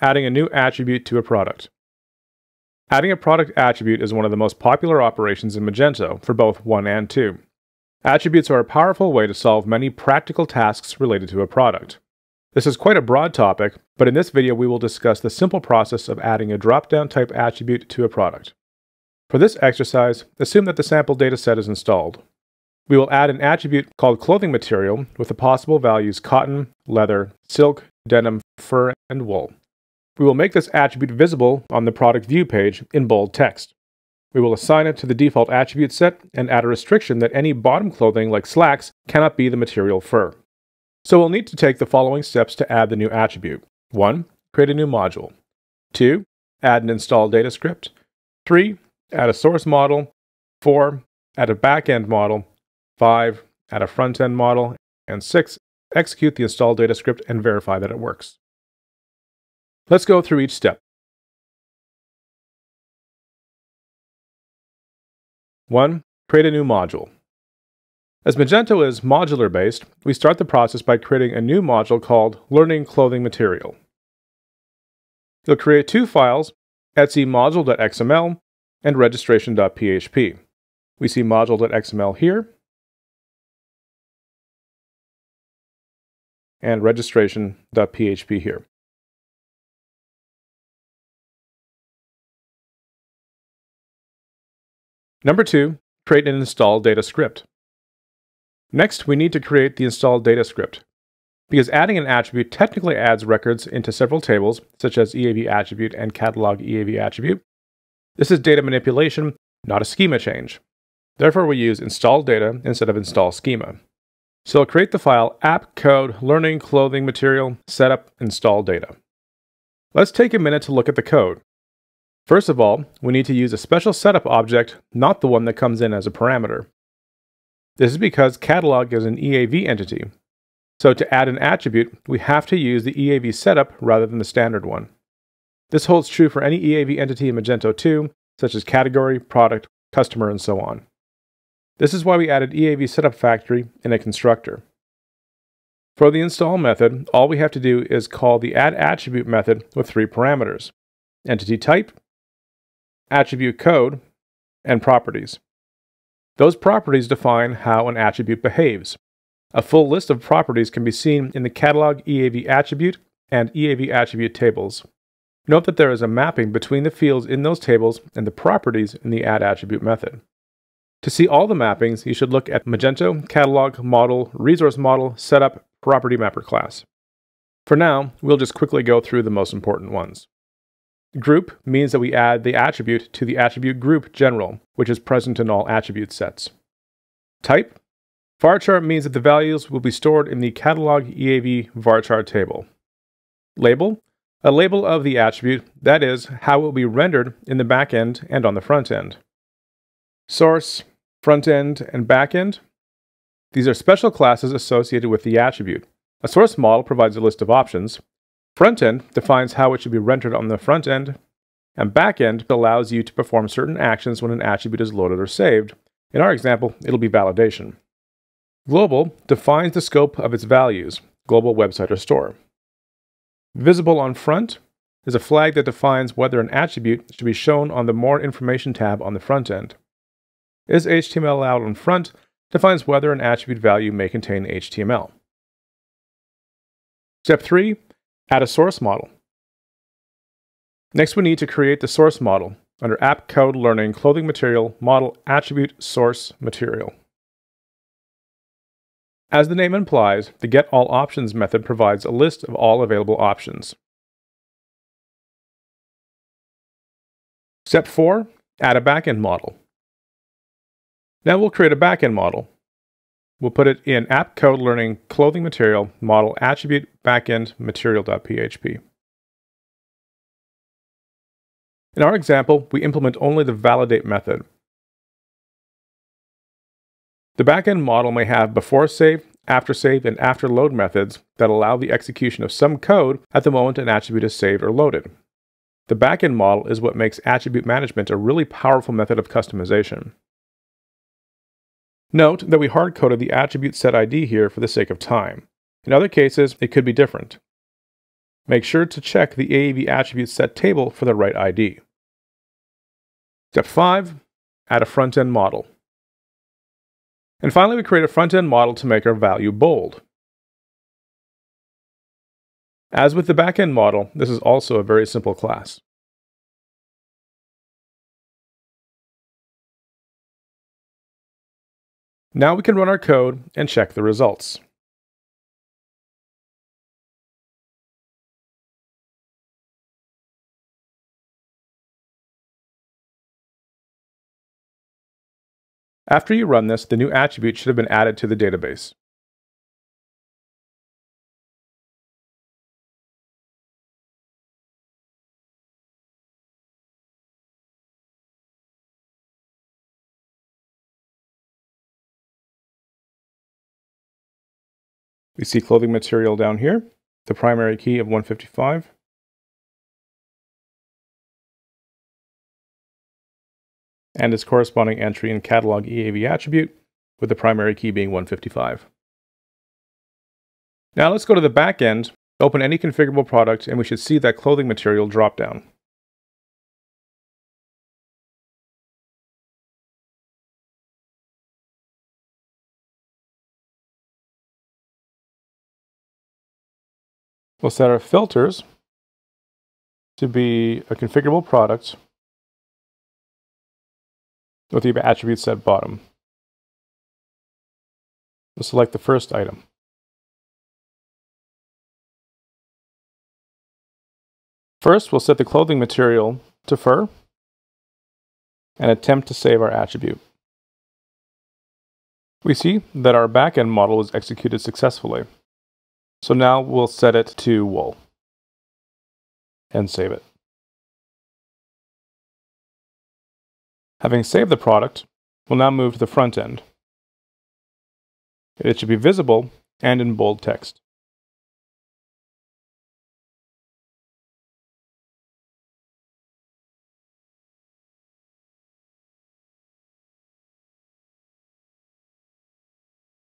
Adding a new attribute to a product. Adding a product attribute is one of the most popular operations in Magento for both 1 and 2. Attributes are a powerful way to solve many practical tasks related to a product. This is quite a broad topic, but in this video we will discuss the simple process of adding a drop-down type attribute to a product. For this exercise, assume that the sample dataset is installed. We will add an attribute called clothing material with the possible values cotton, leather, silk, denim, fur, and wool. We will make this attribute visible on the product view page in bold text. We will assign it to the default attribute set and add a restriction that any bottom clothing like slacks cannot be the material fur. So we'll need to take the following steps to add the new attribute. 1. Create a new module. 2. Add an install data script. 3. Add a source model. 4. Add a backend model. 5. Add a front end model. And 6. Execute the install data script and verify that it works. Let's go through each step. 1. Create a new module. As Magento is modular based, we start the process by creating a new module called Learning Clothing Material. You'll create two files, etc module.xml and registration.php. We see module.xml here and registration.php here. Number two, create an install data script. Next, we need to create the install data script. Because adding an attribute technically adds records into several tables, such as EAV attribute and catalog EAV attribute, this is data manipulation, not a schema change. Therefore, we use install data instead of install schema. So I'll create the file app code learning clothing material setup install data. Let's take a minute to look at the code. First of all, we need to use a special setup object, not the one that comes in as a parameter. This is because catalog is an EAV entity. So to add an attribute, we have to use the EAV setup rather than the standard one. This holds true for any EAV entity in Magento 2, such as category, product, customer, and so on. This is why we added EAV setup factory in a constructor. For the install method, all we have to do is call the add attribute method with three parameters entity type, attribute code, and properties. Those properties define how an attribute behaves. A full list of properties can be seen in the catalog EAV attribute and EAV attribute tables. Note that there is a mapping between the fields in those tables and the properties in the add attribute method. To see all the mappings, you should look at Magento, Catalog, Model, Resource Model, Setup, Property Mapper class. For now, we'll just quickly go through the most important ones. Group means that we add the attribute to the attribute group general, which is present in all attribute sets. Type varchar means that the values will be stored in the catalog EAV varchar table. Label a label of the attribute, that is, how it will be rendered in the backend and on the front end. Source, front end, and backend. These are special classes associated with the attribute. A source model provides a list of options, Frontend defines how it should be rendered on the front end, and backend allows you to perform certain actions when an attribute is loaded or saved. In our example, it'll be validation. Global defines the scope of its values, global website or store. Visible on front is a flag that defines whether an attribute should be shown on the More Information tab on the front end. Is HTML allowed on front defines whether an attribute value may contain HTML. Step 3 Add a source model. Next, we need to create the source model under App Code Learning Clothing Material Model Attribute Source Material. As the name implies, the getAllOptions method provides a list of all available options. Step 4. Add a backend model. Now we'll create a backend model. We'll put it in app code learning clothing material model attribute backend material.php. In our example, we implement only the validate method. The backend model may have before save, after save, and after load methods that allow the execution of some code at the moment an attribute is saved or loaded. The backend model is what makes attribute management a really powerful method of customization. Note that we hard-coded the attribute set ID here for the sake of time. In other cases, it could be different. Make sure to check the EAV attribute set table for the right ID. Step 5. Add a front-end model. And finally, we create a front-end model to make our value bold. As with the back-end model, this is also a very simple class. Now we can run our code and check the results. After you run this, the new attribute should have been added to the database. We see clothing material down here, the primary key of 155. And its corresponding entry in catalog EAV attribute, with the primary key being 155. Now let's go to the back end, open any configurable product, and we should see that clothing material drop We'll set our filters to be a configurable product with the attribute set bottom. We'll select the first item. First, we'll set the clothing material to fur and attempt to save our attribute. We see that our backend model was executed successfully. So now we'll set it to wool and save it. Having saved the product, we'll now move to the front end. It should be visible and in bold text.